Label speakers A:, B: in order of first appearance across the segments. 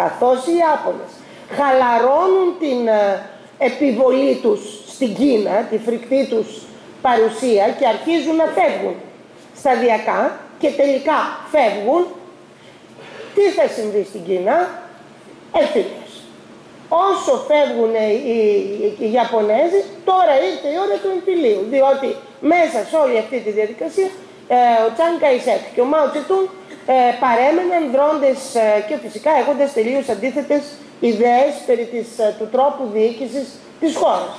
A: καθώς οι Ιάπωνες χαλαρώνουν την ε, επιβολή τους στην Κίνα, τη φρικτή τους παρουσία και αρχίζουν να φεύγουν σταδιακά και τελικά φεύγουν, τι θα συμβεί στην Κίνα, ευθύνες. Όσο φεύγουν οι, οι, Ιαπωνέζοι, τώρα ήρθε η ώρα του εμφυλίου, διότι μέσα σε όλη αυτή τη διαδικασία ε, ο Τσάν Καϊσέκ και ο Μάο Τσετούν ε, παρέμεναν δρώντες ε, και φυσικά έχοντας τελείως αντίθετες ιδέες περί της, ε, του τρόπου διοίκησης της χώρας.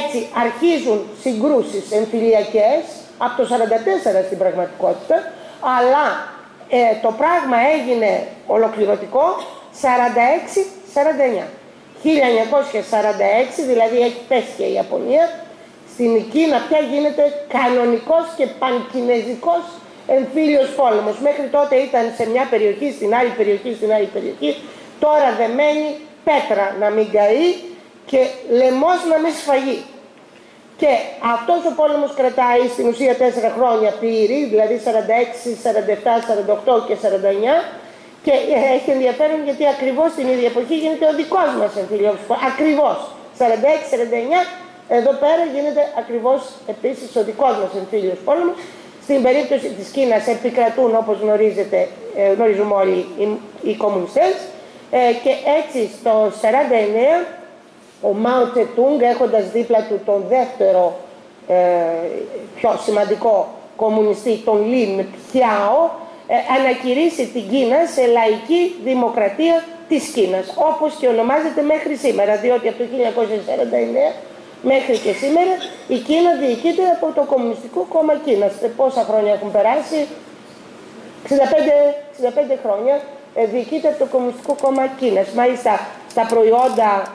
A: Έτσι αρχίζουν συγκρούσεις εμφυλιακές από το 1944 στην πραγματικότητα, αλλά ε, το πράγμα έγινε ολοκληρωτικό 46-49. 1946, δηλαδή έχει πέσει και η Ιαπωνία, στην Κίνα πια γίνεται κανονικός και πανκινεζικός εμφύλιος πόλεμος. Μέχρι τότε ήταν σε μια περιοχή, στην άλλη περιοχή, στην άλλη περιοχή. Τώρα δεμένη πέτρα να μην καεί και λαιμός να μην σφαγεί. Και αυτός ο πόλεμος κρατάει στην ουσία τέσσερα χρόνια πήρη, δηλαδή 46, 47, 48 και 49 και έχει ενδιαφέρον γιατί ακριβώς την ίδια εποχή γίνεται ο δικός μας εμφυλιός, ακριβώς 46-49 εδώ πέρα γίνεται ακριβώς επίσης ο δικός μας εμφύλιος πόλεμος. Στην περίπτωση της Κίνας επικρατούν όπως γνωρίζετε, ε, γνωρίζουμε όλοι οι, οι κομμουνιστές ε, και έτσι στο 49 ο Μάο Τσετούγκ έχοντας δίπλα του τον δεύτερο ε, πιο σημαντικό κομμουνιστή, τον Λιν Πιάο, ε, ανακηρύσει την Κίνα σε λαϊκή δημοκρατία της Κίνας, όπως και ονομάζεται μέχρι σήμερα, διότι από το 1949 μέχρι και σήμερα η Κίνα διοικείται από το Κομμουνιστικό Κόμμα Κίνας. Σε πόσα χρόνια έχουν περάσει, 65, 65 χρόνια ε, διοικείται από το Κομμουνιστικό Κόμμα Κίνας. Μάλιστα τα προϊόντα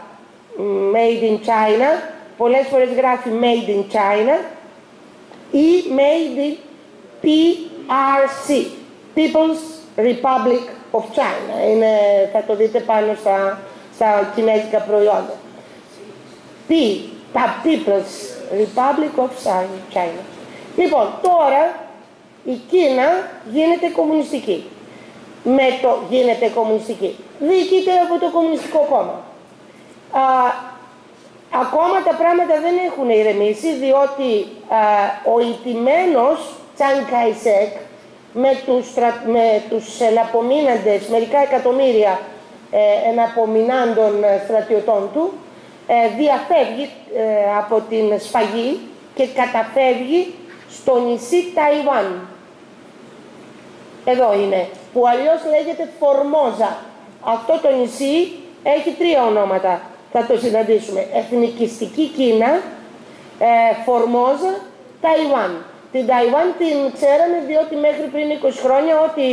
A: made in China, πολλές φορές γράφει made in China ή made in PRC, People's Republic of China. Είναι, θα το δείτε πάνω στα, στα κινέζικα προϊόντα. P, τα People's Republic of China. Λοιπόν, τώρα η Κίνα γίνεται κομμουνιστική. Με το γίνεται κομμουνιστική. Διοικείται από το Κομμουνιστικό Κόμμα α, ακόμα τα πράγματα δεν έχουν ηρεμήσει διότι α, ο ιτημένος Τσάν Καϊσέκ με τους, με τους εναπομείναντες, μερικά εκατομμύρια ε, εναπομεινάντων ε, στρατιωτών του ε, διαφεύγει ε, από την σφαγή και καταφεύγει στο νησί Ταϊβάν. Εδώ είναι, που αλλιώς λέγεται Φορμόζα. Αυτό το νησί έχει τρία ονόματα θα το συναντήσουμε. Εθνικιστική Κίνα, ε, Φορμόζα, Ταϊβάν. Την Ταϊβάν την ξέραμε διότι μέχρι πριν 20 χρόνια ό,τι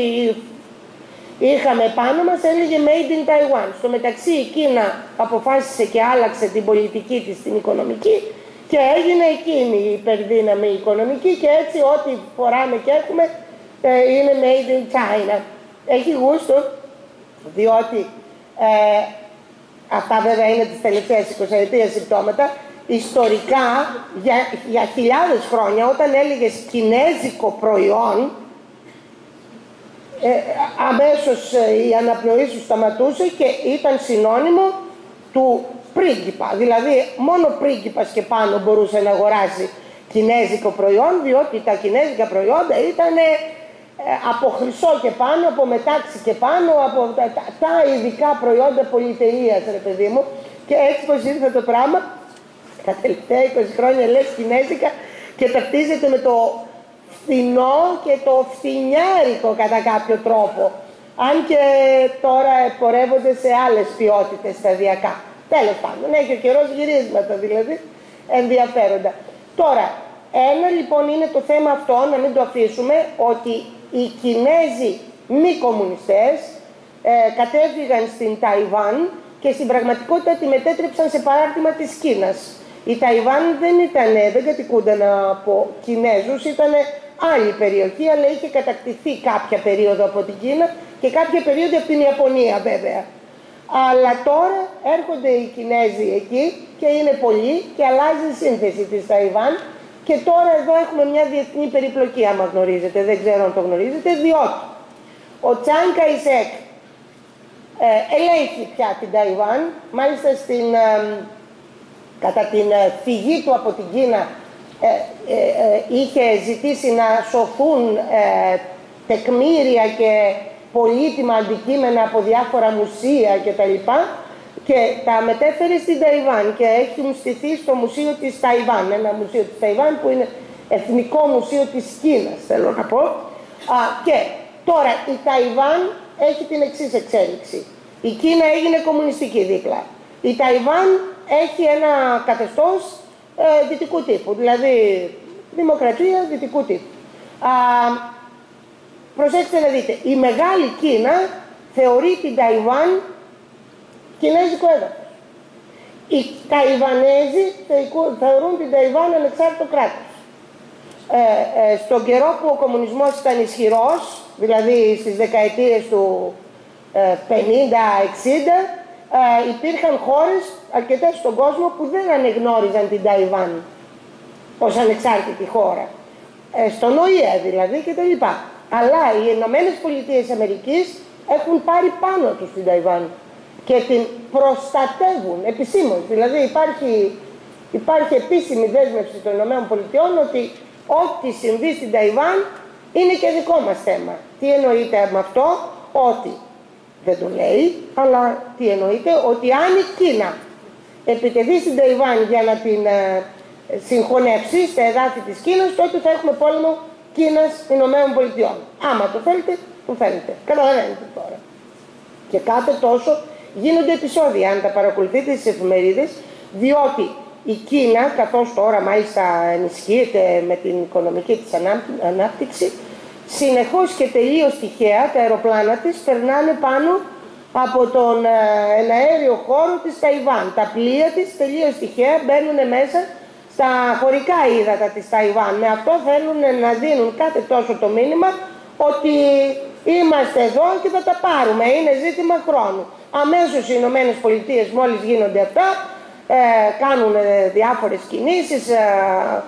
A: είχαμε πάνω μας έλεγε Made in Taiwan. Στο μεταξύ η Κίνα αποφάσισε και άλλαξε την πολιτική της την οικονομική και έγινε εκείνη η υπερδύναμη οικονομική και έτσι ό,τι φοράμε και έχουμε ε, είναι Made in China. Έχει γούστο διότι ε, αυτά βέβαια είναι τις τελευταίες 20 ετίες συμπτώματα, ιστορικά για, για χιλιάδες χρόνια όταν έλεγες κινέζικο προϊόν ε, αμέσως ε, η αναπνοή σου σταματούσε και ήταν συνώνυμο του πρίγκιπα. Δηλαδή μόνο πρίγκιπας και πάνω μπορούσε να αγοράσει κινέζικο προϊόν διότι τα κινέζικα προϊόντα ήταν ε, από χρυσό και πάνω, από μετάξι και πάνω, από τα, τα, τα ειδικά προϊόντα πολυτελείας, ρε παιδί μου. Και έτσι πως ήρθε το πράγμα, τα τελευταία 20 χρόνια λες κινέζικα και ταυτίζεται με το φθηνό και το φθηνιάρικο κατά κάποιο τρόπο. Αν και τώρα πορεύονται σε άλλες ποιότητες σταδιακά. Τέλος πάντων, έχει ο καιρός γυρίσματα δηλαδή, ενδιαφέροντα. Τώρα, ένα λοιπόν είναι το θέμα αυτό, να μην το αφήσουμε, ότι οι Κινέζοι μη κομμουνιστές ε, κατέβηγαν στην Ταϊβάν και στην πραγματικότητα τη μετέτρεψαν σε παράρτημα της Κίνας. Η Ταϊβάν δεν, ήταν, δεν κατοικούνταν από Κινέζους, ήταν άλλη περιοχή, αλλά είχε κατακτηθεί κάποια περίοδο από την Κίνα και κάποια περίοδο από την Ιαπωνία βέβαια. Αλλά τώρα έρχονται οι Κινέζοι εκεί και είναι πολλοί και αλλάζει η σύνθεση της Ταϊβάν και τώρα εδώ έχουμε μια διεθνή περιπλοκή, άμα γνωρίζετε, δεν ξέρω αν το γνωρίζετε, διότι ο Τσάν Καϊσέκ ε, ελέγχει πια την Ταϊβάν. Μάλιστα στην, κατά την φυγή του από την Κίνα είχε ζητήσει να σωθούν τεκμήρια και πολύτιμα αντικείμενα από διάφορα μουσεία κτλ. Και τα μετέφερε στην Ταϊβάν και έχουν στηθεί στο Μουσείο της Ταϊβάν, ένα μουσείο της Ταϊβάν που είναι Εθνικό Μουσείο της Κίνας, θέλω να πω. Α, και τώρα η Ταϊβάν έχει την εξής εξέλιξη. Η Κίνα έγινε κομμουνιστική δίπλα. Η Ταϊβάν έχει ένα καθεστώς ε, δυτικού τύπου, δηλαδή δημοκρατία δυτικού τύπου. Α, Προσέξτε να δείτε, η μεγάλη Κίνα θεωρεί την Ταϊβάν κινέζικο έδαφος. Οι Ταϊβανέζοι θεωρούν την Ταϊβάν ανεξάρτητο κράτος. Ε, ε, στον καιρό που ο κομμουνισμός ήταν ισχυρός, δηλαδή στις δεκαετίες του 50-60, ε, υπήρχαν χώρες αρκετές στον κόσμο που δεν ανεγνώριζαν την Ταϊβάν ως ανεξάρτητη χώρα. στον ΟΗΕ δηλαδή και τα λοιπά. Αλλά οι Ηνωμένες Πολιτείες Αμερικής έχουν πάρει πάνω τους την Ταϊβάν και την προστατεύουν επισήμως. Δηλαδή υπάρχει, υπάρχει επίσημη δέσμευση των Ηνωμένων Πολιτειών ότι ό,τι συμβεί στην Ταϊβάν είναι και δικό μας θέμα. Τι εννοείται με αυτό, ότι δεν το λέει, αλλά τι εννοείται, ότι αν η Κίνα επιτεθεί στην Ταϊβάν για να την ε, συγχωνεύσει στα εδάφη της Κίνας, τότε θα έχουμε πόλεμο Κίνας Ηνωμένων Πολιτειών. Άμα το θέλετε, το θέλετε. Καταλαβαίνετε τώρα. Και κάθε τόσο γίνονται επεισόδια, αν τα παρακολουθείτε στις εφημερίδες, διότι η Κίνα, καθώς τώρα μάλιστα ενισχύεται με την οικονομική της ανάπτυξη, συνεχώς και τελείως τυχαία τα αεροπλάνα της περνάνε πάνω από τον ε, αέριο χώρο της Ταϊβάν. Τα πλοία της τελείως τυχαία μπαίνουν μέσα στα χωρικά ύδατα της Ταϊβάν. Με αυτό θέλουν να δίνουν κάθε τόσο το μήνυμα ότι είμαστε εδώ και θα τα πάρουμε. Είναι ζήτημα χρόνου. Αμέσως οι Ηνωμένες Πολιτείες μόλις γίνονται αυτά ε, κάνουν διάφορες κινήσεις ε, ε,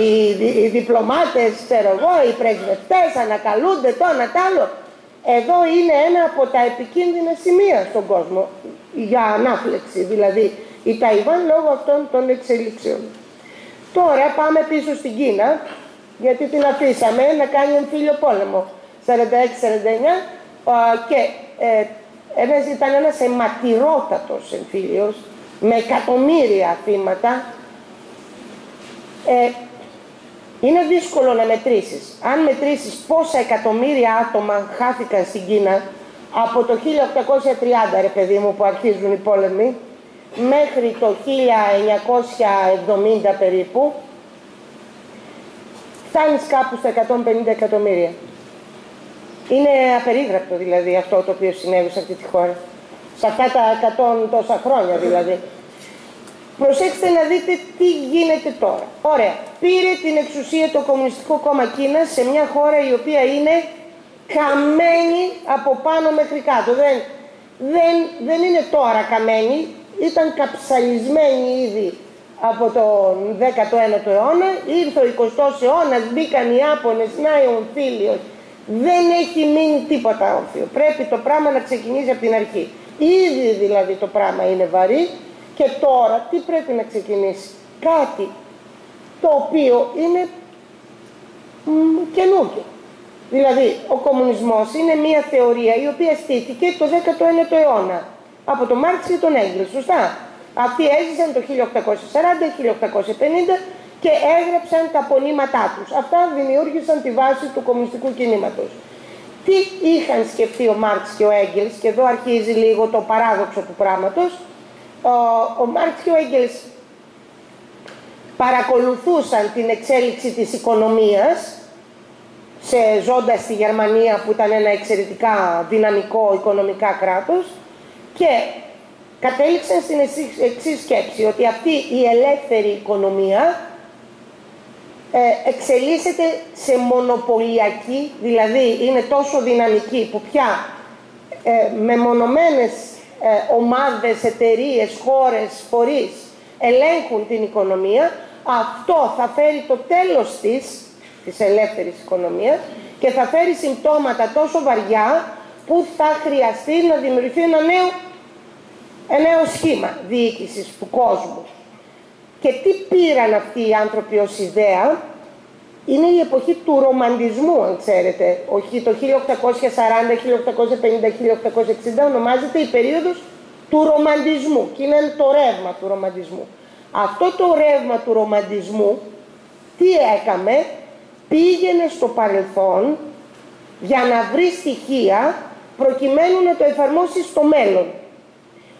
A: οι, οι διπλωμάτες, ξέρω εγώ, οι πρεσβευτές ανακαλούνται το ένα τ' άλλο. Εδώ είναι ένα από τα επικίνδυνα σημεία στον κόσμο για ανάφλεξη, δηλαδή η Ταϊβάν λόγω αυτών των εξελίξεων. Τώρα πάμε πίσω στην Κίνα, γιατί την αφήσαμε να κάνει εμφύλιο πόλεμο 46-49 και ε, ένας, ήταν ένας αιματηρότατος εμφύλιος με εκατομμύρια θύματα. Ε, είναι δύσκολο να μετρήσεις. Αν μετρήσεις πόσα εκατομμύρια άτομα χάθηκαν στην Κίνα από το 1830 ρε παιδί μου που αρχίζουν οι πόλεμοι μέχρι το 1970 περίπου φτάνεις κάπου στα 150 εκατομμύρια. Είναι απερίγραπτο δηλαδή αυτό το οποίο συνέβη σε αυτή τη χώρα. Σε αυτά τα 100 τόσα χρόνια δηλαδή. Προσέξτε να δείτε τι γίνεται τώρα. Ωραία. Πήρε την εξουσία το Κομμουνιστικό Κόμμα Κίνας σε μια χώρα η οποία είναι καμένη από πάνω μέχρι κάτω. Δεν, δεν, δεν είναι τώρα καμένη, ήταν καψαλισμένη ήδη από τον 19ο αιώνα, ήρθε ο 20ος αιώνας, μπήκαν οι Άπωνες, να ο Φίλιος. Δεν έχει μείνει τίποτα όρθιο. Πρέπει το πράγμα να ξεκινήσει από την αρχή. Ήδη δηλαδή το πράγμα είναι βαρύ και τώρα τι πρέπει να ξεκινήσει; Κάτι το οποίο είναι καινούργιο. Δηλαδή, ο κομμουνισμός είναι μια θεωρία η οποία στήθηκε το 19ο αιώνα από τον Μάρξ και τον Έγκλης, σωστά. Αυτοί έζησαν το 1840-1850 και έγραψαν τα πονήματά τους. Αυτά δημιούργησαν τη βάση του κομμουνιστικού κινήματος. Τι είχαν σκεφτεί ο Μάρξ και ο Έγγελς, και εδώ αρχίζει λίγο το παράδοξο του πράγματος, ο, ο Μάρξ και ο Έγγελς παρακολουθούσαν την εξέλιξη της οικονομίας σε ζώντας στη Γερμανία που ήταν ένα εξαιρετικά δυναμικό οικονομικά κράτος και κατέληξαν στην εξή σκέψη, ότι αυτή η ελεύθερη οικονομία ε, εξελίσσεται σε μονοπωλιακή, δηλαδή είναι τόσο δυναμική που πια ε, μεμονωμένες ε, ομάδες, εταιρείες, χώρες, φορείς ελέγχουν την οικονομία, αυτό θα φέρει το τέλος της, της ελεύθερης οικονομίας και θα φέρει συμπτώματα τόσο βαριά που θα χρειαστεί να δημιουργηθεί ένα νέο, ένα νέο σχήμα διοίκησης του κόσμου. Και τι πήραν αυτοί οι άνθρωποι ως ιδέα, είναι η εποχή του ρομαντισμού, αν ξέρετε. Όχι, το 1840, 1850, 1860 ονομάζεται η περίοδος του ρομαντισμού και είναι το ρεύμα του ρομαντισμού. Αυτό το ρεύμα του ρομαντισμού τι έκαμε, πήγαινε στο παρελθόν για να βρει στοιχεία προκειμένου να το εφαρμόσεις στο μέλλον.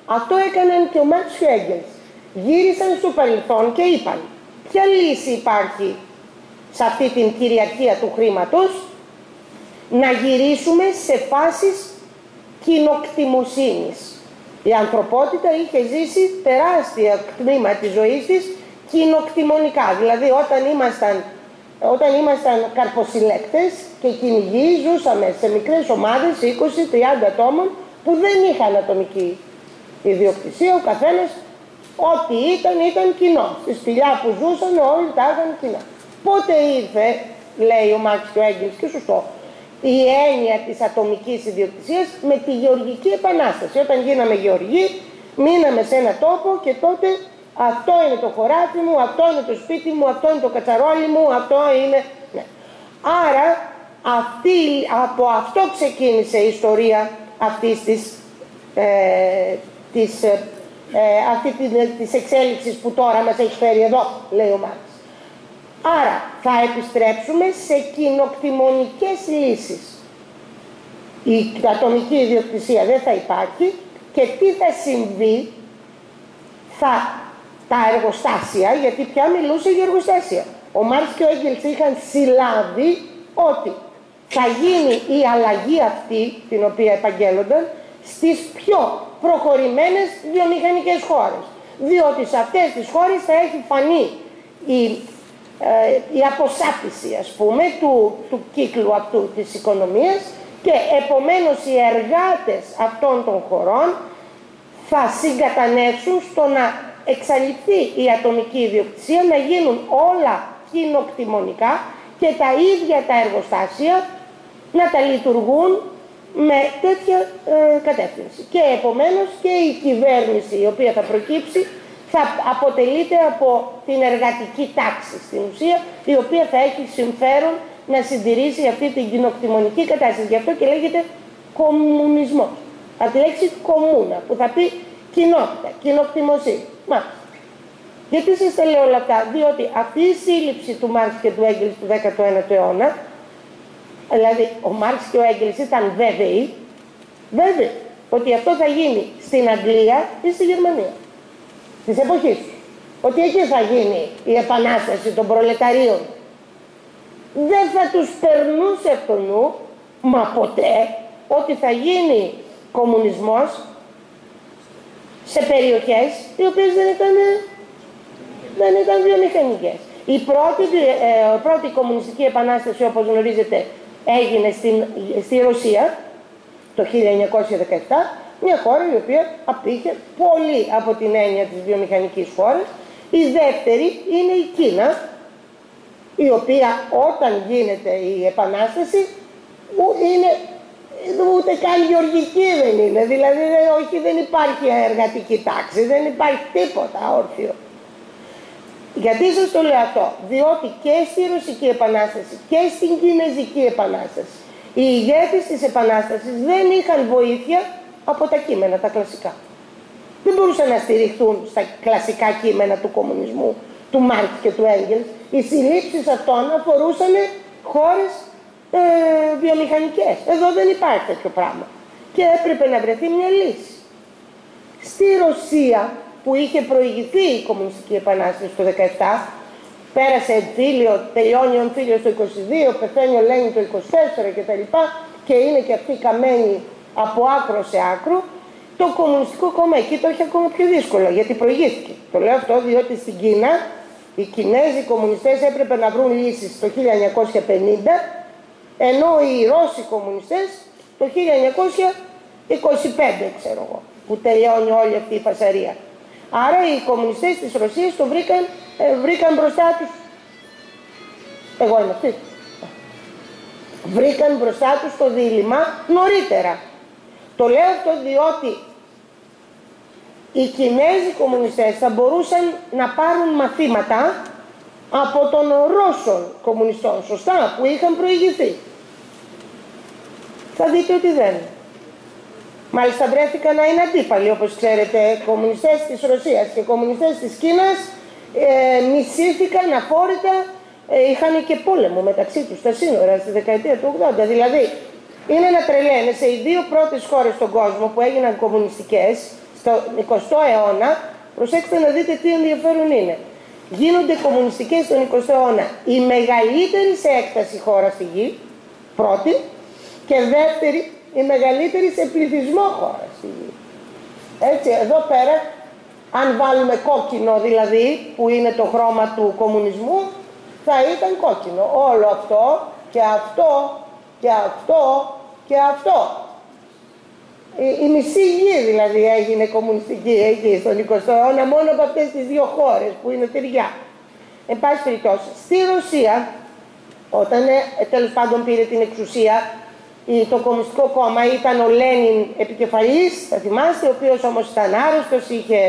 A: Αυτό έκαναν και ο Μάρξ και ο Έγγελς. Γύρισαν στο παρελθόν και είπαν ποια λύση υπάρχει σε αυτή την κυριαρχία του χρήματος να γυρίσουμε σε φάσεις κοινοκτημοσύνης. Η ανθρωπότητα είχε ζήσει τεράστια τμήμα της ζωής της κοινοκτημονικά. Δηλαδή όταν ήμασταν, όταν ήμασταν καρποσυλλέκτες και κυνηγοί ζούσαμε σε μικρές ομάδες 20-30 ατόμων που δεν είχαν ατομική ιδιοκτησία. Ο καθένας ό,τι ήταν ήταν κοινό. Στη σπηλιά που ζούσαν όλοι τα είχαν κοινά. Πότε ήρθε, λέει ο Μάρξ και ο Έγγελς και σωστό, η έννοια της ατομικής ιδιοκτησίας με τη γεωργική επανάσταση. Όταν γίναμε γεωργοί, μείναμε σε ένα τόπο και τότε αυτό είναι το χωράφι μου, αυτό είναι το σπίτι μου, αυτό είναι το κατσαρόλι μου, αυτό είναι... Ναι. Άρα αυτή, από αυτό ξεκίνησε η ιστορία αυτής της, ε, της, ε, ε αυτή της εξέλιξης που τώρα μας έχει φέρει εδώ, λέει ο Μάρξ. Άρα θα επιστρέψουμε σε κοινοκτημονικές λύσεις. Η ατομική ιδιοκτησία δεν θα υπάρχει και τι θα συμβεί, θα τα εργοστάσια, γιατί πια μιλούσε για εργοστάσια. Ο Μάρξ και ο Έγγελς είχαν συλλάβει ότι θα γίνει η αλλαγή αυτή, την οποία επαγγέλλονταν, στις πιο προχωρημένες βιομηχανικές χώρες. Διότι σε αυτές τις χώρες θα έχει φανεί η ε, η αποσάπηση ας πούμε του, του κύκλου αυτού της οικονομίας και επομένως οι εργάτες αυτών των χωρών θα συγκατανεύσουν στο να εξαλειφθεί η ατομική ιδιοκτησία, να γίνουν όλα κοινοκτημονικά και τα ίδια τα εργοστάσια να τα λειτουργούν με τέτοια ε, κατεύθυνση. Και επομένως και η κυβέρνηση η οποία θα προκύψει θα αποτελείται από την εργατική τάξη στην ουσία, η οποία θα έχει συμφέρον να συντηρήσει αυτή την κοινοκτημονική κατάσταση. Γι' αυτό και λέγεται κομμουνισμός. Από τη λέξη κομμούνα, που θα πει κοινότητα, κοινοκτημοσύνη. Μα, γιατί σας τα λέω όλα αυτά, διότι αυτή η σύλληψη του Μάρξ και του Έγγελς του 19ου αιώνα, δηλαδή ο Μάρξ και ο Έγγελς ήταν βέβαιοι, βέβαιοι, ότι αυτό θα γίνει στην Αγγλία ή στη Γερμανία της εποχής ότι εκεί θα γίνει η επανάσταση των προλεταρίων. Δεν θα τους περνούσε από το νου, μα ποτέ, ότι θα γίνει κομμουνισμός σε περιοχές οι οποίες δεν ήταν, δεν ήταν βιομηχανικές. Η πρώτη, ε, πρώτη κομμουνιστική επανάσταση, όπως γνωρίζετε, έγινε στην, στη Ρωσία το 1917 μια χώρα η οποία απήχε πολύ από την έννοια της βιομηχανικής χώρας. Η δεύτερη είναι η Κίνα, η οποία όταν γίνεται η Επανάσταση είναι ούτε καν γεωργική δεν είναι, δηλαδή όχι δεν υπάρχει εργατική τάξη, δεν υπάρχει τίποτα όρθιο. Γιατί σας το λέω αυτό, διότι και στη Ρωσική Επανάσταση και στην Κινέζικη Επανάσταση οι ηγέτες της Επανάστασης δεν είχαν βοήθεια από τα κείμενα, τα κλασικά. Δεν μπορούσαν να στηριχθούν στα κλασικά κείμενα του κομμουνισμού, του Μάρκ και του Έγγελ. Οι συλλήψεις αυτών αφορούσαν χώρες ε, βιομηχανικές. Εδώ δεν υπάρχει τέτοιο πράγμα. Και έπρεπε να βρεθεί μια λύση. Στη Ρωσία που είχε προηγηθεί η Κομμουνιστική Επανάσταση το 17, πέρασε εμφύλιο, τελειώνει ο εμφύλιος το 22, πεθαίνει ο Λένιν το 24 κτλ. Και είναι και αυτοί καμένοι από άκρο σε άκρο, το Κομμουνιστικό Κόμμα εκεί το έχει ακόμα πιο δύσκολο, γιατί προηγήθηκε. Το λέω αυτό διότι στην Κίνα οι Κινέζοι κομμουνιστές έπρεπε να βρουν λύσεις το 1950, ενώ οι Ρώσοι κομμουνιστές το 1925, ξέρω εγώ, που τελειώνει όλη αυτή η φασαρία. Άρα οι κομμουνιστές της Ρωσίας το βρήκαν, ε, βρήκαν μπροστά τους. Εγώ είμαι αυτή. Βρήκαν μπροστά τους το δίλημα νωρίτερα Το λέω αυτό διότι οι Κινέζοι κομμουνιστές θα μπορούσαν να πάρουν μαθήματα από των Ρώσων κομμουνιστών, σωστά, που είχαν προηγηθεί. Θα δείτε ότι δεν. Μάλιστα βρέθηκαν να είναι αντίπαλοι, όπως ξέρετε, κομμουνιστές της Ρωσίας και κομμουνιστές της Κίνας ε, μισήθηκαν αφόρητα, ε, είχαν και πόλεμο μεταξύ τους στα σύνορα στη δεκαετία του 80. Δηλαδή, είναι να τρελαίνε οι δύο πρώτες χώρες στον κόσμο που έγιναν κομμουνιστικές στο 20ο αιώνα, προσέξτε να δείτε τι ενδιαφέρον είναι. Γίνονται κομμουνιστικές στον 20ο αιώνα η μεγαλύτερη σε έκταση χώρα στη γη, πρώτη, και δεύτερη η μεγαλύτερη σε πληθυσμό χώρα στη γη. Έτσι, εδώ πέρα, αν βάλουμε κόκκινο δηλαδή, που είναι το χρώμα του κομμουνισμού, θα ήταν κόκκινο. Όλο αυτό και αυτό και αυτό και αυτό. Η, η μισή γη δηλαδή έγινε κομμουνιστική εκεί στον 20ο αιώνα μόνο από αυτές τις δύο χώρες που είναι τυριά. Εν πάση περιπτώσει, στη Ρωσία, όταν ε, τέλος πάντων πήρε την εξουσία το Κομμουνιστικό Κόμμα ήταν ο Λένιν επικεφαλής, θα θυμάστε, ο οποίος όμως ήταν άρρωστος, είχε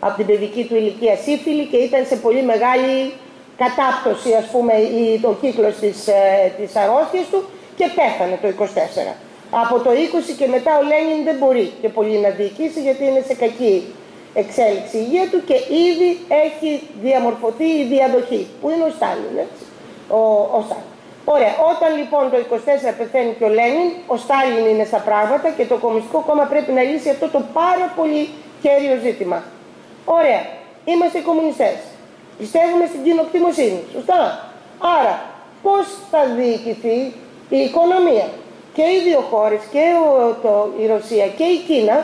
A: από την παιδική του ηλικία σύφυλλη και ήταν σε πολύ μεγάλη κατάπτωση, ας πούμε, το κύκλος της, ε, της αρρώστιας του και πέθανε το 24. Από το 20 και μετά ο Λένιν δεν μπορεί και πολύ να διοικήσει γιατί είναι σε κακή εξέλιξη η υγεία του και ήδη έχει διαμορφωθεί η διαδοχή, που είναι ο Στάλιν, έτσι. Ο, ο Στάλιν. Ωραία. Όταν λοιπόν το 24 πεθαίνει και ο Λένιν, ο Στάλιν είναι στα πράγματα και το Κομμουνιστικό Κόμμα πρέπει να λύσει αυτό το πάρα πολύ κέριο ζήτημα. Ωραία. Είμαστε κομμουνιστές. Πιστεύουμε στην κοινοκτημοσύνη. Σωστά. Άρα, πώς θα διοικηθεί η οικονομία; Και οι δύο χώρες, και το, η Ρωσία και η Κίνα,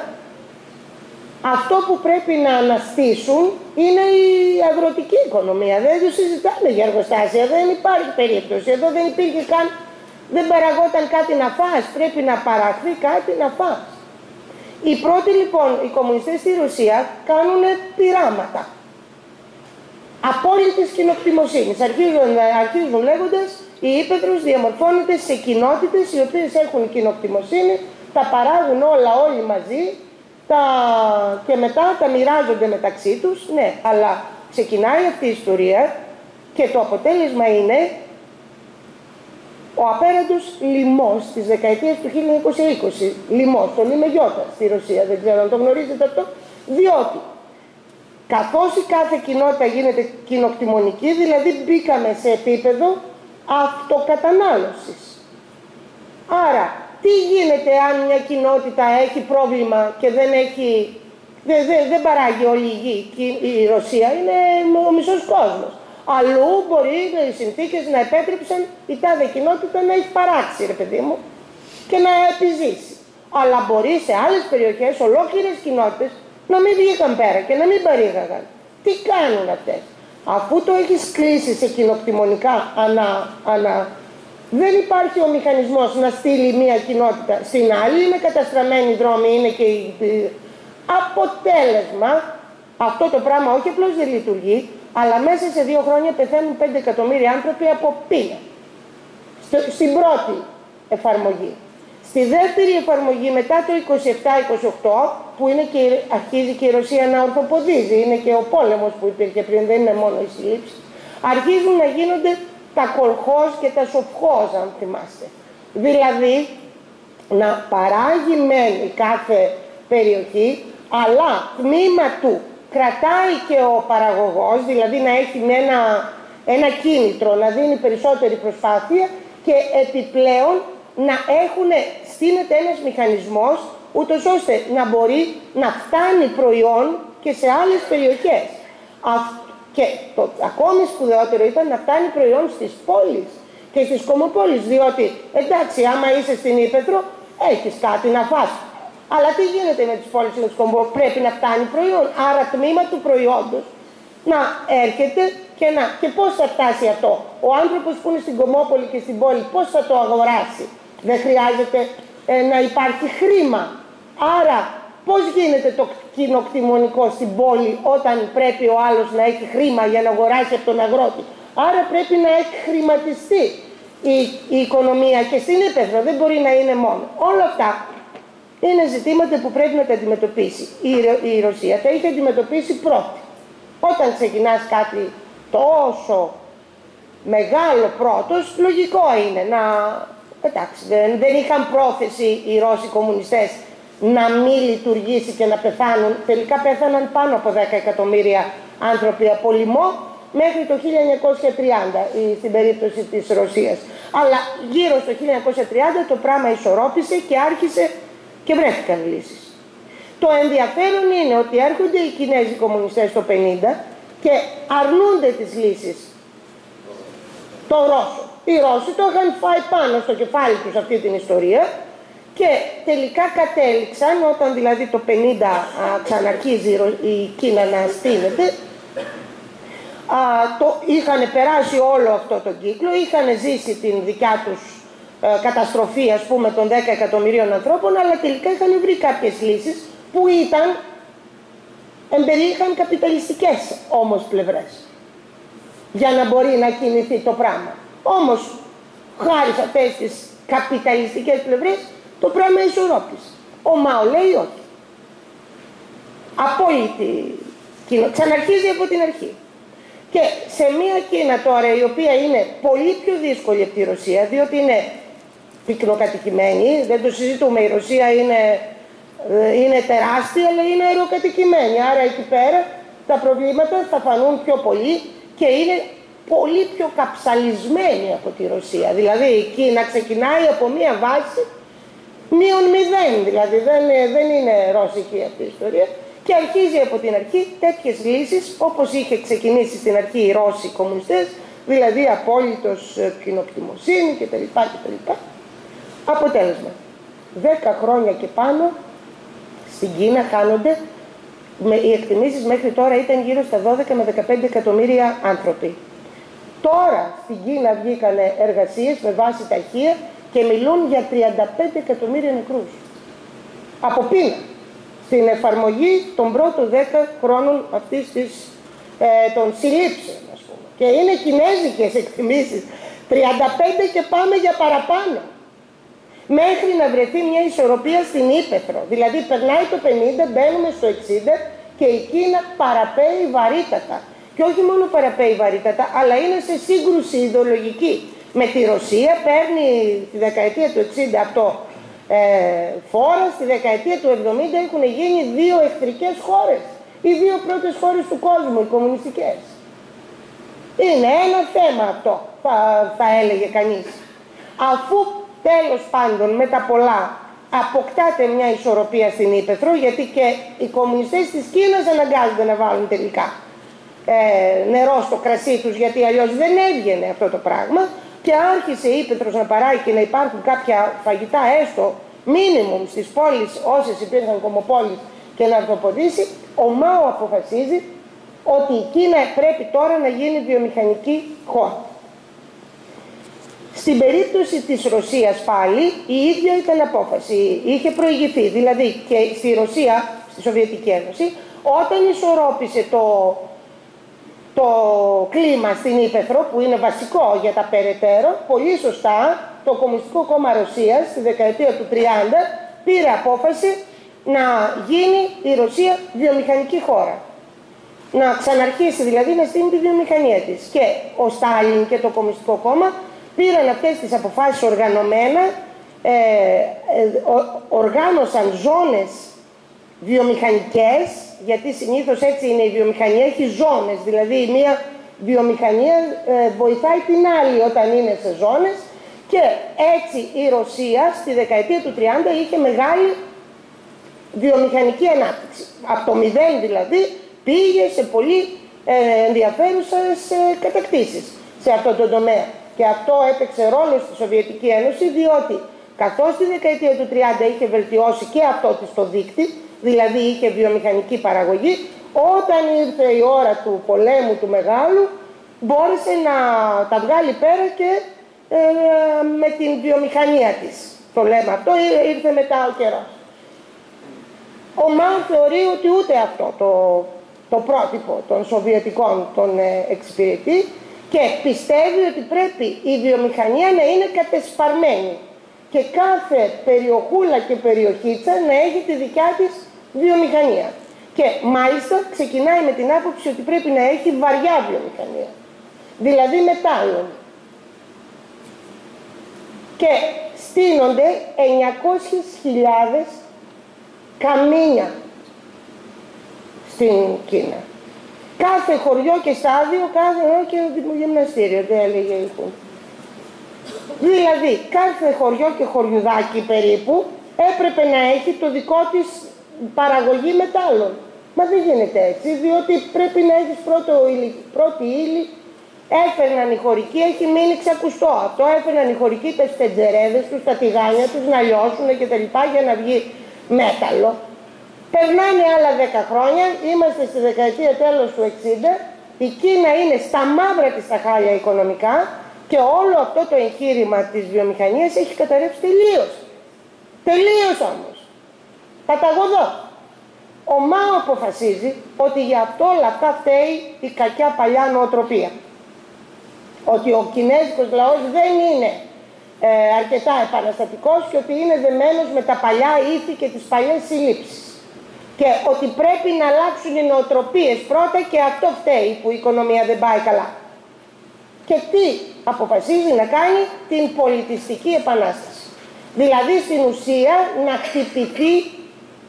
A: αυτό που πρέπει να αναστήσουν είναι η αγροτική οικονομία. Δεν το συζητάμε για εργοστάσια, δεν υπάρχει περίπτωση. Εδώ δεν υπήρχε καν, δεν παραγόταν κάτι να φας, πρέπει να παραχθεί κάτι να φας. Οι πρώτοι λοιπόν, οι κομμουνιστές στη Ρωσία κάνουν πειράματα. Απόλυτης κοινοκτημοσύνης. Αρχίζουν, αρχίζουν λέγοντας η ύπεθρος διαμορφώνεται σε κοινότητες οι οποίες έχουν κοινοκτημοσύνη, τα παράγουν όλα όλοι μαζί τα... και μετά τα μοιράζονται μεταξύ τους, ναι, αλλά ξεκινάει αυτή η ιστορία και το αποτέλεσμα είναι ο απέραντος λοιμός της δεκαετίας του 1920, λοιμός, το λέμε γιώτα στη Ρωσία, δεν ξέρω αν το γνωρίζετε αυτό, διότι καθώς η κάθε κοινότητα γίνεται κοινοκτημονική, δηλαδή μπήκαμε σε επίπεδο αυτοκατανάλωσης. Άρα, τι γίνεται αν μια κοινότητα έχει πρόβλημα και δεν έχει, δεν, δεν, δεν παράγει όλη η γη, η Ρωσία είναι ο μισός κόσμος. Αλλού μπορεί οι συνθήκες να επέτρεψαν η τάδε κοινότητα να έχει παράξει, ρε παιδί μου, και να επιζήσει. Αλλά μπορεί σε άλλες περιοχές, ολόκληρες κοινότητες, να μην βγήκαν πέρα και να μην παρήγαγαν. Τι κάνουν αυτές; Αφού το έχεις κλείσει σε κοινοκτημονικά ανά, ανά δεν υπάρχει ο μηχανισμός να στείλει μία κοινότητα στην άλλη, είναι καταστραμμένοι δρόμοι, είναι και η... αποτέλεσμα αυτό το πράγμα όχι απλώς δεν λειτουργεί, αλλά μέσα σε δύο χρόνια πεθαίνουν 5 εκατομμύρια άνθρωποι από πείνα. στην πρώτη εφαρμογή. Στη δεύτερη εφαρμογή μετά το 27-28 που είναι και αρχίζει και η Ρωσία να ορθοποδίζει, είναι και ο πόλεμος που υπήρχε πριν, δεν είναι μόνο η σύλληψη, αρχίζουν να γίνονται τα κολχός και τα σοφχός, αν θυμάστε. Δηλαδή, να παράγει μεν η κάθε περιοχή, αλλά τμήμα του κρατάει και ο παραγωγός, δηλαδή να έχει ένα, ένα κίνητρο, να δίνει περισσότερη προσπάθεια και επιπλέον να έχουν, στείνεται ένας μηχανισμός ούτως ώστε να μπορεί να φτάνει προϊόν και σε άλλες περιοχές. Και το ακόμη σπουδαιότερο ήταν να φτάνει προϊόν στις πόλεις και στις κομοπόλεις, διότι εντάξει άμα είσαι στην Ήπετρο έχεις κάτι να φας. Αλλά τι γίνεται με τις πόλεις και με τις κομοπόλεις, πρέπει να φτάνει προϊόν. Άρα τμήμα του προϊόντος να έρχεται και να... Και πώς θα φτάσει αυτό. Ο άνθρωπος που είναι στην Κομόπολη και στην πόλη πώς θα το αγοράσει. Δεν χρειάζεται ε, να υπάρχει χρήμα. Άρα πώς γίνεται το κοινοκτημονικό στην πόλη όταν πρέπει ο άλλος να έχει χρήμα για να αγοράσει από τον αγρότη; Άρα πρέπει να έχει χρηματιστεί η, η οικονομία και στην ύπεθρο, δεν μπορεί να είναι μόνο. Όλα αυτά είναι ζητήματα που πρέπει να τα αντιμετωπίσει. Η, Ρωσία τα είχε αντιμετωπίσει πρώτη. Όταν ξεκινάς κάτι τόσο μεγάλο πρώτος, λογικό είναι να... Εντάξει, δεν, δεν είχαν πρόθεση οι Ρώσοι κομμουνιστές να μην λειτουργήσει και να πεθάνουν. Τελικά πέθαναν πάνω από 10 εκατομμύρια άνθρωποι από λοιμό μέχρι το 1930 στην περίπτωση της Ρωσίας. Αλλά γύρω στο 1930 το πράγμα ισορρόπησε και άρχισε και βρέθηκαν λύσεις. Το ενδιαφέρον είναι ότι έρχονται οι Κινέζοι κομμουνιστές το 50 και αρνούνται τις λύσεις των Ρώσων. Οι Ρώσοι το είχαν φάει πάνω στο κεφάλι τους αυτή την ιστορία και τελικά κατέληξαν όταν δηλαδή το 50 ξαναρχίζει η Κίνα να στείνεται α, το, είχαν περάσει όλο αυτό το κύκλο, είχαν ζήσει την δικιά τους ε, καταστροφή ας πούμε των 10 εκατομμυρίων ανθρώπων αλλά τελικά είχαν βρει κάποιες λύσεις που ήταν εμπεριείχαν καπιταλιστικές όμως πλευρές για να μπορεί να κινηθεί το πράγμα. Όμως χάρη σε αυτές τις καπιταλιστικές πλευρές το πράγμα ισορρόπησε. Ο Μάο λέει όχι. Απόλυτη Ξαναρχίζει από την αρχή. Και σε μια Κίνα τώρα η οποία είναι πολύ πιο δύσκολη από τη Ρωσία, διότι είναι πυκνοκατοικημένη, δεν το συζητούμε, η Ρωσία είναι, ε, είναι τεράστια αλλά είναι αεροκατοικημένη, άρα εκεί πέρα τα προβλήματα θα φανούν πιο πολύ και είναι πολύ πιο καψαλισμένη από τη Ρωσία. Δηλαδή η Κίνα ξεκινάει από μια βάση μείον μηδέν, δηλαδή δεν, δεν είναι ρώσικη αυτή η ιστορία και αρχίζει από την αρχή τέτοιες λύσεις όπως είχε ξεκινήσει στην αρχή οι Ρώσοι κομμουνιστές, δηλαδή απόλυτος ε, κοινοπτημοσύνη κτλ. κτλ. Αποτέλεσμα. Δέκα χρόνια και πάνω στην Κίνα χάνονται, οι εκτιμήσεις μέχρι τώρα ήταν γύρω στα 12 με 15 εκατομμύρια άνθρωποι. Τώρα στην Κίνα βγήκαν εργασίες με βάση ταχεία και μιλούν για 35 εκατομμύρια νεκρούς. Από πείνα στην εφαρμογή των πρώτων 10 χρόνων αυτής της, ε, των συλλήψεων, ας πούμε. Και είναι κινέζικες εκτιμήσεις. 35 και πάμε για παραπάνω. Μέχρι να βρεθεί μια ισορροπία στην Ήπεθρο. Δηλαδή περνάει το 50, μπαίνουμε στο 60 και η Κίνα παραπέει βαρύτατα. Και όχι μόνο παραπέει βαρύτατα, αλλά είναι σε σύγκρουση ιδεολογική. Με τη Ρωσία παίρνει τη δεκαετία του 60 αυτό ε, φόρα στη δεκαετία του 70 έχουν γίνει δύο εχθρικές χώρες. Οι δύο πρώτες χώρες του κόσμου, οι κομμουνιστικές. Είναι ένα θέμα αυτό, θα, θα έλεγε κανείς. Αφού τέλος πάντων με τα πολλά αποκτάτε μια ισορροπία στην Ήπεθρο, γιατί και οι κομμουνιστές της Κίνας αναγκάζονται να βάλουν τελικά ε, νερό στο κρασί τους, γιατί αλλιώς δεν έβγαινε αυτό το πράγμα, και άρχισε η Ήπετρος να παράγει και να υπάρχουν κάποια φαγητά έστω μίνιμουμ στις πόλεις όσες υπήρχαν κομμοπόλεις και να αρθοποδήσει, ο Μάο αποφασίζει ότι η Κίνα πρέπει τώρα να γίνει βιομηχανική χώρα. Στην περίπτωση της Ρωσίας πάλι η ίδια ήταν απόφαση, είχε προηγηθεί, δηλαδή και στη Ρωσία, στη Σοβιετική Ένωση, όταν ισορρόπησε το το κλίμα στην Ήπεθρο που είναι βασικό για τα περαιτέρω, πολύ σωστά το Κομμουνιστικό Κόμμα Ρωσίας στη δεκαετία του 30 πήρε απόφαση να γίνει η Ρωσία βιομηχανική χώρα. Να ξαναρχίσει δηλαδή να στείλει τη βιομηχανία της. Και ο Στάλιν και το Κομμουνιστικό Κόμμα πήραν αυτές τις αποφάσεις οργανωμένα, ε, ε, οργάνωσαν ζώνες βιομηχανικές, γιατί συνήθως έτσι είναι η βιομηχανία, έχει ζώνες, δηλαδή μία βιομηχανία ε, βοηθάει την άλλη όταν είναι σε ζώνες και έτσι η Ρωσία στη δεκαετία του 30 είχε μεγάλη βιομηχανική ανάπτυξη. Από το μηδέν δηλαδή πήγε σε πολύ ε, ενδιαφέρουσες ε, κατακτήσεις σε αυτό το τομέα. Και αυτό έπαιξε ρόλο στη Σοβιετική Ένωση διότι καθώς στη δεκαετία του 30 είχε βελτιώσει και αυτό της το δίκτυ, δηλαδή είχε βιομηχανική παραγωγή, όταν ήρθε η ώρα του πολέμου του μεγάλου, μπόρεσε να τα βγάλει πέρα και ε, με την βιομηχανία της. Το λέμε αυτό, ήρθε μετά ο καιρός. Ο Μάου θεωρεί ότι ούτε αυτό το, το πρότυπο των Σοβιετικών τον ε, εξυπηρετεί και πιστεύει ότι πρέπει η βιομηχανία να είναι κατεσπαρμένη και κάθε περιοχούλα και περιοχίτσα να έχει τη δικιά της βιομηχανία. Και μάλιστα ξεκινάει με την άποψη ότι πρέπει να έχει βαριά βιομηχανία. Δηλαδή μετάλλων. Και στείνονται 900.000 καμίνια στην Κίνα. Κάθε χωριό και στάδιο, κάθε χωριό και γυμναστήριο, δεν έλεγε η Δηλαδή, κάθε χωριό και χωριουδάκι περίπου έπρεπε να έχει το δικό της παραγωγή μετάλλων. Μα δεν γίνεται έτσι, διότι πρέπει να έχεις πρώτο πρώτη ύλη, έφερναν οι χωρικοί, έχει μείνει ξακουστό αυτό, έφερναν οι χωρικοί τα στεντζερέδες τους, τα τηγάνια τους, να λιώσουν και τα λοιπά για να βγει μέταλλο. Περνάνε άλλα 10 χρόνια, είμαστε στη δεκαετία τέλος του 60, η Κίνα είναι στα μαύρα της τα χάλια οικονομικά και όλο αυτό το εγχείρημα της βιομηχανίας έχει καταρρεύσει τελείως. Τελείως όμως. Παταγωδό. Ο Μάο αποφασίζει ότι για αυτό όλα αυτά φταίει η κακιά παλιά νοοτροπία. Ότι ο κινέζικος λαός δεν είναι ε, αρκετά επαναστατικός και ότι είναι δεμένος με τα παλιά ήθη και τις παλιές συλλήψεις και ότι πρέπει να αλλάξουν οι νοοτροπίες πρώτα και αυτό φταίει που η οικονομία δεν πάει καλά. Και τι αποφασίζει να κάνει την πολιτιστική επανάσταση. Δηλαδή στην ουσία να χτυπηθεί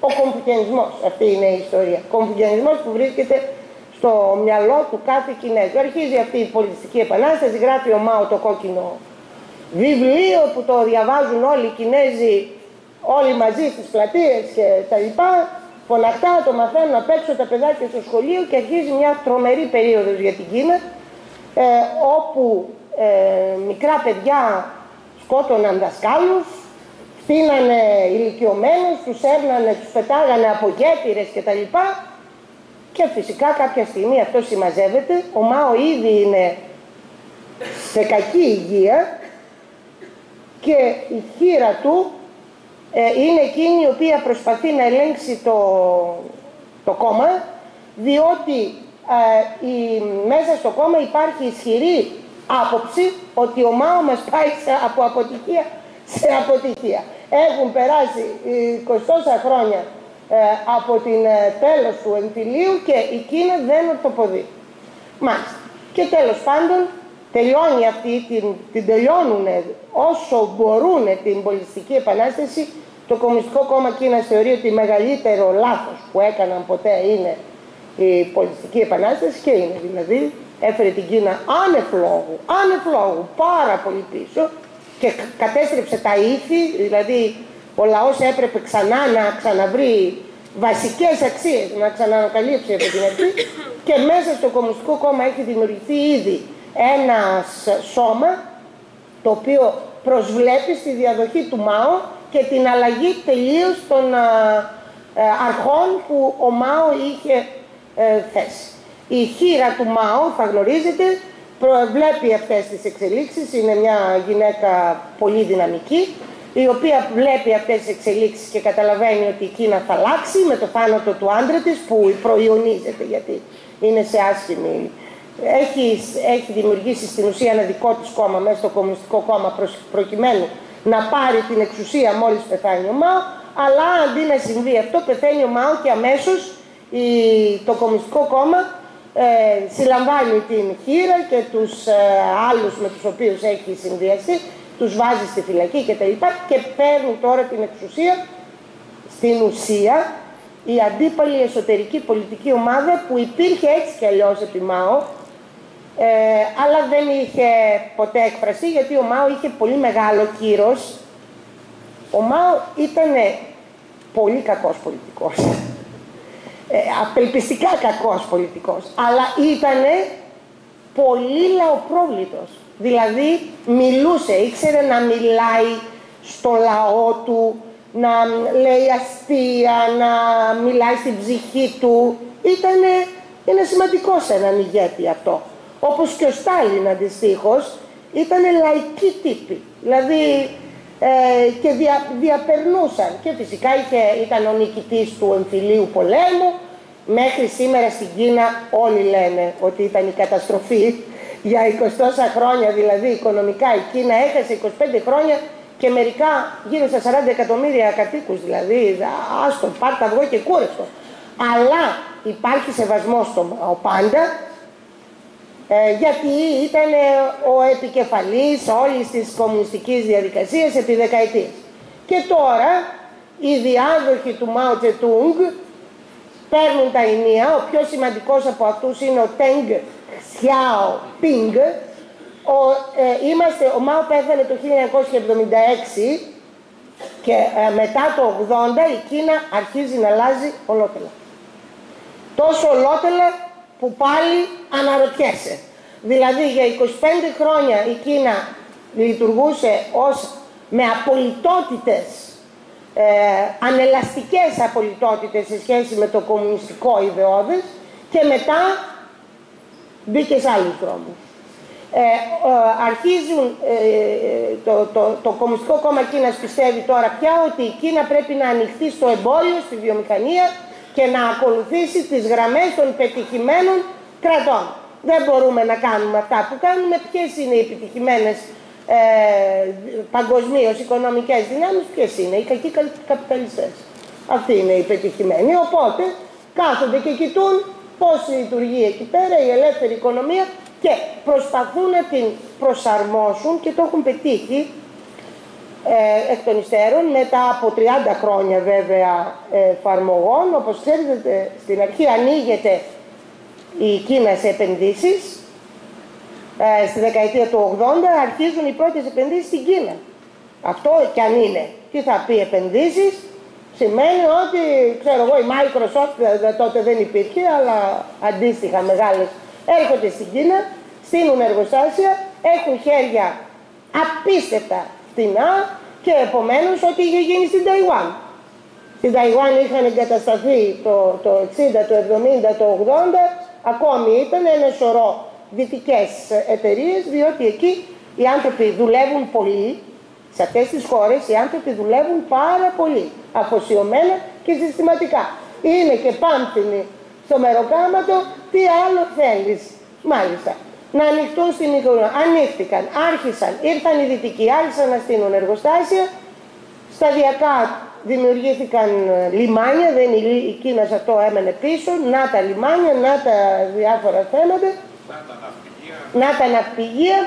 A: ο κομπουγενισμός. Αυτή είναι η ιστορία. Κομπουγενισμός που βρίσκεται στο μυαλό του κάθε Κινέζου. Αρχίζει αυτή η πολιτιστική επανάσταση, γράφει ο Μάο το κόκκινο βιβλίο που το διαβάζουν όλοι οι Κινέζοι όλοι μαζί στις πλατείες και τα λοιπά Φωναχτά το μαθαίνουν απ' έξω τα παιδάκια στο σχολείο και αρχίζει μια τρομερή περίοδος για την Κίνα ε, όπου ε, μικρά παιδιά σκότωναν δασκάλους, φτύνανε ηλικιωμένους, τους έρνανε, τους πετάγανε από γέφυρες κτλ. Και φυσικά κάποια στιγμή αυτό συμμαζεύεται, ο Μάο ήδη είναι σε κακή υγεία και η χείρα του ε, είναι εκείνη η οποία προσπαθεί να ελέγξει το, το κόμμα διότι ε, η, μέσα στο κόμμα υπάρχει ισχυρή άποψη ότι ο ΜΑΟ μας πάει από αποτυχία σε αποτυχία. Έχουν περάσει 20 χρόνια ε, από την ε, τέλος του εμφυλίου και η Κίνα δεν ορθοποδεί. Μάλιστα. Και τέλος πάντων τελειώνει αυτή, την, την τελειώνουν όσο μπορούν την πολιτιστική επανάσταση το Κομμουνιστικό Κόμμα Κίνα θεωρεί ότι μεγαλύτερο λάθος που έκαναν ποτέ είναι η πολιτιστική επανάσταση και είναι δηλαδή έφερε την Κίνα ανεφλόγου, ανεφλόγου πάρα πολύ πίσω και κατέστρεψε τα ήθη, δηλαδή ο λαός έπρεπε ξανά να ξαναβρει βασικές αξίες, να ξανανακαλύψει από την αρχή και μέσα στο Κομμουνιστικό Κόμμα έχει δημιουργηθεί ήδη ένας σώμα το οποίο προσβλέπει στη διαδοχή του ΜΑΟ και την αλλαγή τελείως των ε, αρχών που ο Μάο είχε ε, θέσει. Η χείρα του Μάο, θα γνωρίζετε, βλέπει αυτές τις εξελίξεις, είναι μια γυναίκα πολύ δυναμική, η οποία βλέπει αυτές τις εξελίξεις και καταλαβαίνει ότι η Κίνα θα αλλάξει με το θάνατο του άντρα της που προϊονίζεται γιατί είναι σε άσχημη. Έχει, έχει δημιουργήσει στην ουσία ένα δικό της κόμμα μέσα στο Κομμουνιστικό Κόμμα προκειμένου να πάρει την εξουσία μόλις πεθάνει ο Μάο, αλλά αντί να συμβεί αυτό πεθαίνει ο Μάο και αμέσως η, το Κομμουνιστικό Κόμμα ε, συλλαμβάνει την χείρα και τους ε, άλλους με τους οποίους έχει συνδυαστεί, τους βάζει στη φυλακή και τα λοιπά και παίρνει τώρα την εξουσία στην ουσία η αντίπαλη εσωτερική πολιτική ομάδα που υπήρχε έτσι κι αλλιώς επί Μάο ε, αλλά δεν είχε ποτέ έκφραση γιατί ο Μάο είχε πολύ μεγάλο κύρος. Ο Μάο ήταν πολύ κακός πολιτικός. Ε, απελπιστικά κακός πολιτικός. Αλλά ήταν πολύ λαοπρόβλητος. Δηλαδή μιλούσε, ήξερε να μιλάει στο λαό του, να λέει αστεία, να μιλάει στην ψυχή του. Ήτανε, είναι σημαντικό σε έναν ηγέτη αυτό όπως και ο Στάλιν αντιστοίχως, ήταν λαϊκοί τύποι. Δηλαδή ε, και δια, διαπερνούσαν. Και φυσικά είχε, ήταν ο νικητής του εμφυλίου πολέμου. Μέχρι σήμερα στην Κίνα όλοι λένε ότι ήταν η καταστροφή για 20 χρόνια δηλαδή οικονομικά η Κίνα έχασε 25 χρόνια και μερικά γύρω στα 40 εκατομμύρια κατοίκους δηλαδή, άστο, πάρτα αυγό και κούρευτο. Αλλά υπάρχει σεβασμός στο πάντα, ε, γιατί ήταν ο επικεφαλής όλης της κομμουνιστικής διαδικασίας επί δεκαετίες. Και τώρα οι διάδοχοι του Μάο Τσετούγκ παίρνουν τα ενία, ο πιο σημαντικός από αυτούς είναι ο Τέγκ Σιάο Πίνγκ, ο, ε, είμαστε, ο Μάο πέθανε το 1976 και ε, μετά το 80 η Κίνα αρχίζει να αλλάζει ολότελα. Τόσο ολότελα που πάλι αναρωτιέσαι. Δηλαδή για 25 χρόνια η Κίνα λειτουργούσε ως με απολυτότητες, ε, ανελαστικές απολυτότητες σε σχέση με το κομμουνιστικό ιδεώδες και μετά μπήκε σε άλλους δρόμους. Ε, αρχίζουν, ε, το, το, το Κομμουνιστικό Κόμμα Κίνας πιστεύει τώρα πια ότι η Κίνα πρέπει να ανοιχτεί στο εμπόριο, στη βιομηχανία και να ακολουθήσει τις γραμμές των πετυχημένων κρατών. Δεν μπορούμε να κάνουμε αυτά που κάνουμε. Ποιες είναι οι επιτυχημένες ε, παγκοσμίως οικονομικές δυνάμεις, ποιες είναι, οι κακοί καπιταλιστές. Αυτοί είναι οι πετυχημένοι. Οπότε κάθονται και κοιτούν πώς λειτουργεί εκεί πέρα η ελεύθερη οικονομία και προσπαθούν να την προσαρμόσουν και το έχουν πετύχει ε, εκ των υστέρων μετά από 30 χρόνια βέβαια εφαρμογών. Όπως ξέρετε στην αρχή ανοίγεται η Κίνα σε επενδύσεις. Ε, στη δεκαετία του 80 αρχίζουν οι πρώτες επενδύσεις στην Κίνα. Αυτό κι αν είναι. Τι θα πει επενδύσεις, σημαίνει ότι, ξέρω εγώ, η Microsoft τότε δεν υπήρχε, αλλά αντίστοιχα μεγάλες έρχονται στην Κίνα, στείλουν εργοστάσια, έχουν χέρια απίστευτα φτηνά και επομένως ό,τι είχε γίνει στην Ταϊουάν. Στην Ταϊουάν είχαν εγκατασταθεί το, το 60, το 70, το 80, ακόμη ήταν ένα σωρό δυτικές εταιρείες, διότι εκεί οι άνθρωποι δουλεύουν πολύ, σε αυτές τις χώρες οι άνθρωποι δουλεύουν πάρα πολύ, αφοσιωμένα και συστηματικά. Είναι και πάμπτινοι στο μεροκάματο, τι άλλο θέλεις. Μάλιστα. Να ανοιχτούν στην οικονομία. Ανοίχτηκαν, άρχισαν, ήρθαν οι δυτικοί, άρχισαν να στείλουν εργοστάσια. Σταδιακά δημιουργήθηκαν ε, λιμάνια, δεν η Κίνας σε αυτό έμενε πίσω. Να τα λιμάνια, να τα διάφορα θέματα. Να τα ναυπηγεία.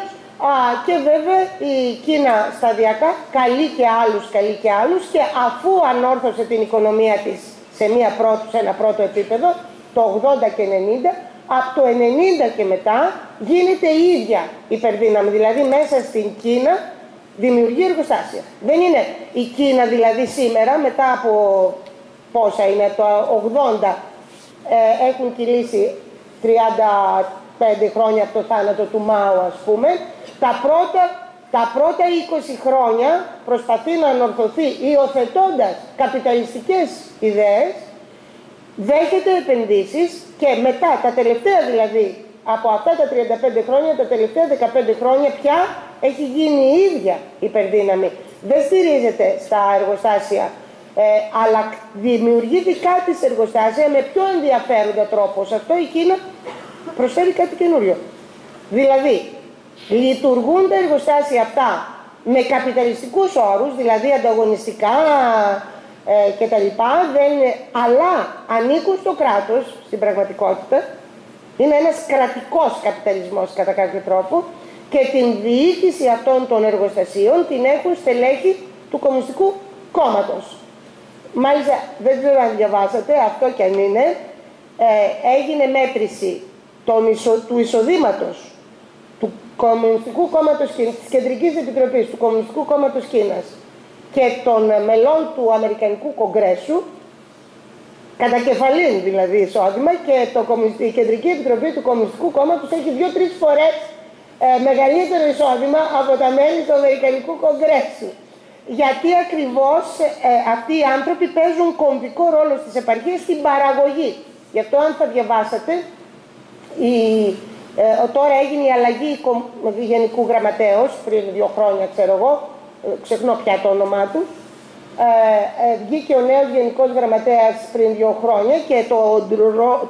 A: Α, και βέβαια η Κίνα σταδιακά καλεί και άλλους, καλεί και άλλους και αφού ανόρθωσε την οικονομία της σε, μια πρώτη, σε ένα πρώτο επίπεδο, το 80 και 90, από το 90 και μετά γίνεται η ίδια υπερδύναμη. Δηλαδή μέσα στην Κίνα δημιουργεί εργοστάσια. Δεν είναι η Κίνα δηλαδή σήμερα μετά από πόσα είναι το 80 ε, έχουν κυλήσει 35 χρόνια από το θάνατο του Μάου ας πούμε τα πρώτα, τα πρώτα 20 χρόνια προσπαθεί να ανορθωθεί υιοθετώντας καπιταλιστικές ιδέες δέχεται επενδύσεις και μετά, τα τελευταία δηλαδή, από αυτά τα 35 χρόνια, τα τελευταία 15 χρόνια πια έχει γίνει η ίδια υπερδύναμη. Δεν στηρίζεται στα εργοστάσια, ε, αλλά δημιουργεί δικά τη εργοστάσια με πιο ενδιαφέροντα τρόπο. Σε αυτό η Κίνα προσφέρει κάτι καινούριο. Δηλαδή, λειτουργούν τα εργοστάσια αυτά με καπιταλιστικούς όρους, δηλαδή ανταγωνιστικά, ε, και τα λοιπά, δεν, αλλά ανήκουν στο κράτος στην πραγματικότητα. Είναι ένας κρατικός καπιταλισμός κατά κάποιο τρόπο και την διοίκηση αυτών των εργοστασίων την έχουν στελέχη του Κομμουνιστικού Κόμματος. Μάλιστα, δεν ξέρω αν διαβάσατε, αυτό κι αν είναι, ε, έγινε μέτρηση των του εισοδήματος του Κομμουνιστικού Κόμματος Κίνας, της Κεντρικής Επιτροπής του Κομμουνιστικού Κόμματος Κίνας και των μελών του Αμερικανικού Κογκρέσου, κατά κεφαλήν δηλαδή εισόδημα και το, η Κεντρική Επιτροπή του Κομμουνιστικού Κόμματος έχει δύο-τρεις φορές ε, μεγαλύτερο εισόδημα από τα μέλη του Αμερικανικού Κογκρέσου. Γιατί ακριβώς ε, αυτοί οι άνθρωποι παίζουν κομβικό ρόλο στις επαρχίες στην παραγωγή. Γι' αυτό αν θα διαβάσατε, η, ε, τώρα έγινε η αλλαγή γενικού γραμματέως, πριν δύο χρόνια ξέρω εγώ, ε, ξεχνώ πια το όνομά του, ε, ε, βγήκε ο νέος Γενικός Γραμματέας πριν δύο χρόνια και το,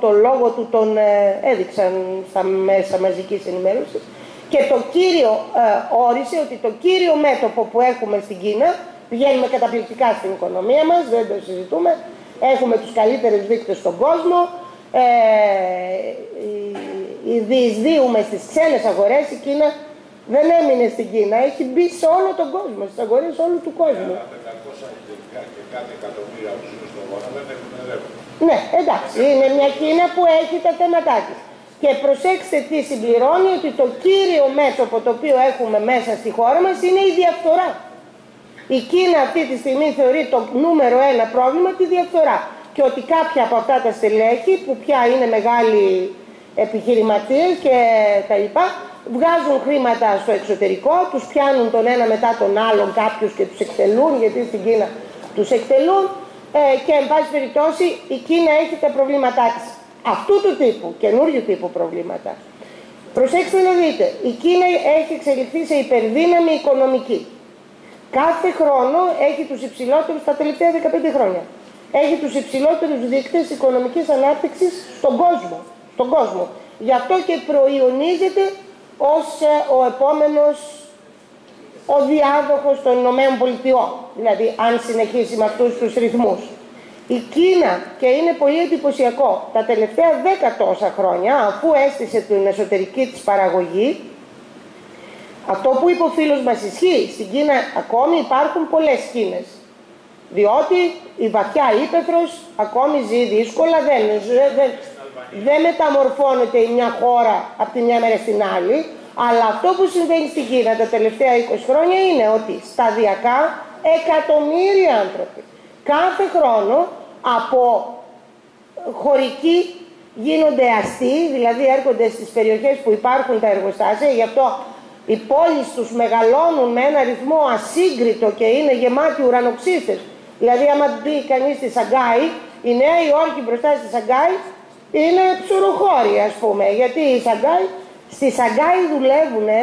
A: το λόγο του τον ε, έδειξαν στα μέσα μαζικής ενημέρωσης. Και το κύριο ε, όρισε ότι το κύριο μέτωπο που έχουμε στην Κίνα, πηγαίνουμε καταπληκτικά στην οικονομία μας, δεν το συζητούμε, έχουμε τους καλύτερους δείκτες στον κόσμο, ε, διεισδύουμε στις ξένες αγορές, η Κίνα δεν έμεινε στην Κίνα, έχει μπει σε όλο τον κόσμο, στις αγορές όλου του κόσμου. Ναι, εντάξει, είναι μια Κίνα που έχει τα θέματα της. Και προσέξτε τι συμπληρώνει ότι το κύριο μέτωπο το οποίο έχουμε μέσα στη χώρα μας είναι η διαφθορά. Η Κίνα αυτή τη στιγμή θεωρεί το νούμερο ένα πρόβλημα τη διαφθορά. Και ότι κάποια από αυτά τα στελέχη που πια είναι μεγάλοι επιχειρηματίες και τα λοιπά, βγάζουν χρήματα στο εξωτερικό, τους πιάνουν τον ένα μετά τον άλλον κάποιους και τους εκτελούν, γιατί στην Κίνα τους εκτελούν ε, και εν πάση περιπτώσει η Κίνα έχει τα προβλήματά της αυτού του τύπου, καινούριου τύπου προβλήματα. Προσέξτε να δείτε, η Κίνα έχει εξελιχθεί σε υπερδύναμη οικονομική. Κάθε χρόνο έχει τους υψηλότερους, τα τελευταία 15 χρόνια, έχει τους υψηλότερους δείκτες οικονομικής ανάπτυξης στον κόσμο. Στον κόσμο. Γι' αυτό και προϊονίζεται ως ε, ο επόμενος ο διάδοχος των Ηνωμένων Πολιτειών. Δηλαδή, αν συνεχίσει με αυτούς τους ρυθμούς. Η Κίνα, και είναι πολύ εντυπωσιακό, τα τελευταία δέκα τόσα χρόνια, αφού έστησε την εσωτερική της παραγωγή, αυτό που είπε ο φίλος μας ισχύει, στην Κίνα ακόμη υπάρχουν πολλές Κίνες. Διότι η βαθιά ύπεθρος ακόμη ζει δύσκολα, δεν, δεν, δεν μεταμορφώνεται η μια χώρα από τη μια μέρα στην άλλη, αλλά αυτό που συμβαίνει στην Κίνα τα τελευταία 20 χρόνια είναι ότι σταδιακά εκατομμύρια άνθρωποι κάθε χρόνο από χωρικοί γίνονται αστεί, δηλαδή έρχονται στις περιοχές που υπάρχουν τα εργοστάσια, γι' αυτό οι πόλεις τους μεγαλώνουν με ένα ρυθμό ασύγκριτο και είναι γεμάτοι ουρανοξύστες. Δηλαδή άμα μπει κανείς στη Σαγκάη, η Νέα Υόρκη μπροστά στη Σαγκάη είναι ψωροχώρη ας πούμε, γιατί η Σαγκάη, στη Σαγκάη δουλεύουν, ε,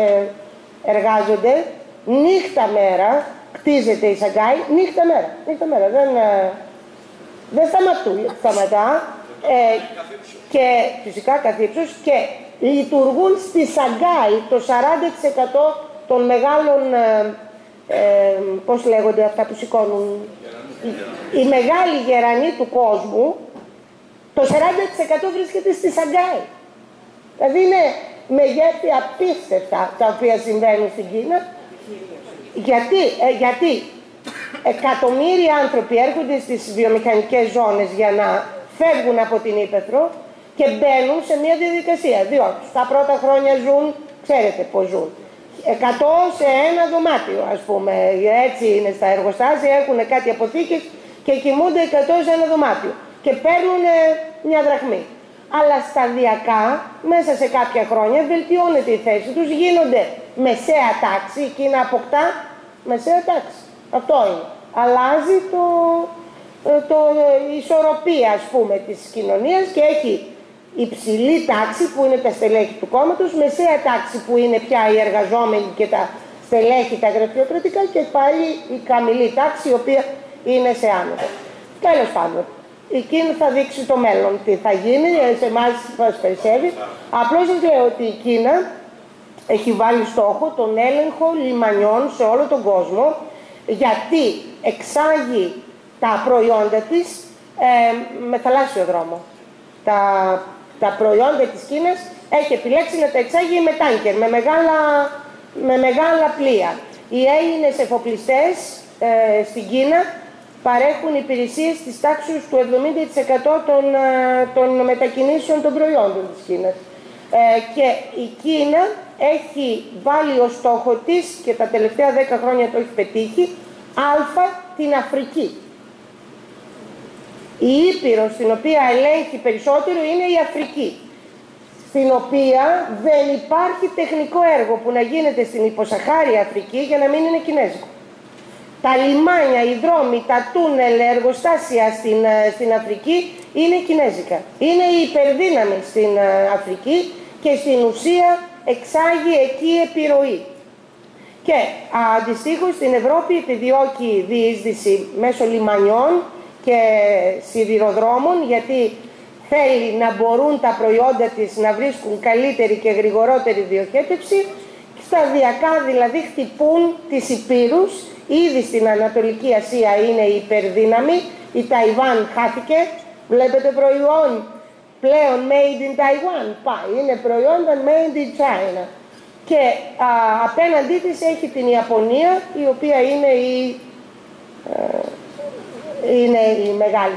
A: ε, εργάζονται νύχτα μέρα χτίζεται η Σαγκάη νύχτα μέρα. Νύχτα μέρα. Δεν, ε, δεν σταματούν, σταματά. Ε, και φυσικά καθύψους και λειτουργούν στη Σαγκάη το 40% των μεγάλων, ε, ε, πώς λέγονται αυτά που σηκώνουν, η, μεγάλη γερανή του κόσμου, το 40% βρίσκεται στη Σαγκάη. Δηλαδή είναι μεγέθη απίστευτα τα οποία συμβαίνουν στην Κίνα γιατί, ε, γιατί εκατομμύρια άνθρωποι έρχονται στις βιομηχανικές ζώνες για να φεύγουν από την Ήπεθρο και μπαίνουν σε μια διαδικασία. Διότι στα πρώτα χρόνια ζουν, ξέρετε πώς ζουν. Εκατό σε ένα δωμάτιο ας πούμε, έτσι είναι στα εργοστάσια, έχουν κάτι αποθήκες και κοιμούνται εκατό σε ένα δωμάτιο και παίρνουν μια δραχμή. Αλλά σταδιακά, μέσα σε κάποια χρόνια, βελτιώνεται η θέση τους, γίνονται μεσαία τάξη, εκείνα αποκτά μεσαία τάξη. Αυτό είναι. Αλλάζει το, ε, το, η ισορροπία ας πούμε της κοινωνίας και έχει υψηλή τάξη που είναι τα στελέχη του κόμματος, μεσαία τάξη που είναι πια οι εργαζόμενοι και τα στελέχη τα γραφειοκρατικά και πάλι η καμηλή τάξη η οποία είναι σε άνοδο. Τέλος πάντων, εκείνο θα δείξει το μέλλον τι θα γίνει, σε εμάς μας περισσεύει. Απλώς σας λέω ότι η Κίνα έχει βάλει στόχο τον έλεγχο λιμανιών σε όλο τον κόσμο γιατί εξάγει τα προϊόντα της ε, με θαλάσσιο δρόμο. Τα, τα προϊόντα της Κίνας έχει επιλέξει να τα εξάγει με τάνκερ, με μεγάλα, με μεγάλα πλοία. Οι Έλληνες εφοπλιστές ε, στην Κίνα παρέχουν υπηρεσίες της τάξης του 70% των, ε, των μετακινήσεων των προϊόντων της Κίνας. Ε, και η Κίνα έχει βάλει ως στόχο της και τα τελευταία 10 χρόνια το έχει πετύχει α την Αφρική. Η Ήπειρος στην οποία ελέγχει περισσότερο είναι η Αφρική στην οποία δεν υπάρχει τεχνικό έργο που να γίνεται στην υποσαχάρια Αφρική για να μην είναι κινέζικο. Τα λιμάνια, οι δρόμοι, τα τούνελ, εργοστάσια στην, ε, στην Αφρική είναι κινέζικα. Είναι η υπερδύναμη στην ε, Αφρική και στην ουσία εξάγει εκεί επιρροή. Και αντιστοίχως στην Ευρώπη επιδιώκει διείσδυση μέσω λιμανιών και σιδηροδρόμων γιατί θέλει να μπορούν τα προϊόντα της να βρίσκουν καλύτερη και γρηγορότερη διοχέτευση, σταδιακά δηλαδή χτυπούν τις υπήρους, ήδη στην Ανατολική Ασία είναι η υπερδύναμη, η Ταϊβάν χάθηκε, βλέπετε προϊόν. Πλέον made in Taiwan, πάει, είναι προϊόντα made in China. Και α, απέναντί της έχει την Ιαπωνία, η οποία είναι η, ε, είναι η μεγάλη